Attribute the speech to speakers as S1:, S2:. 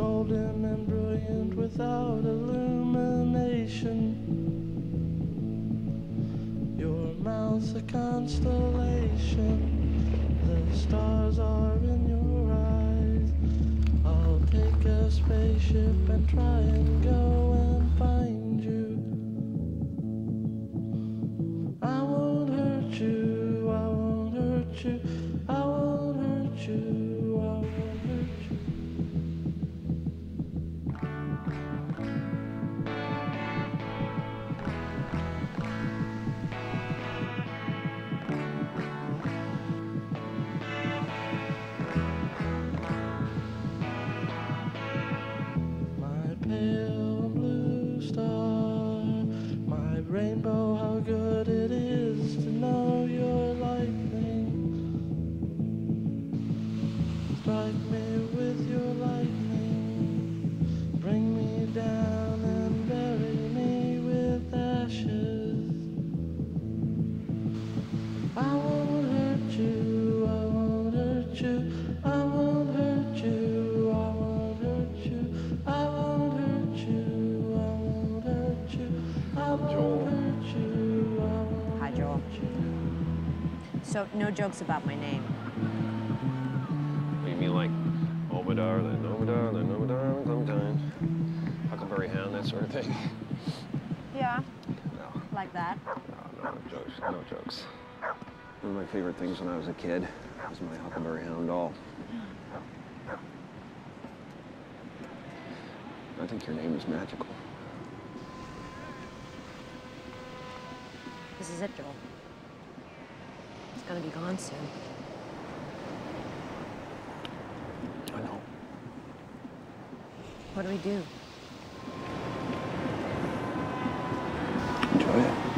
S1: golden and brilliant without illumination. Your mouth's a constellation. The stars are in your eyes. I'll take a spaceship and try and go
S2: So, no jokes about my name.
S3: What do you mean, like, my darling, oh my darling, sometimes? Huckleberry Hound, that sort of thing?
S2: Yeah.
S3: No,
S2: Like that.
S3: no, no jokes, no jokes. One of my favorite things when I was a kid was my Huckleberry Hound doll. I think your name is magical.
S2: This is it, Joel gonna be gone soon.
S3: I know.
S2: What do we do? Enjoy it.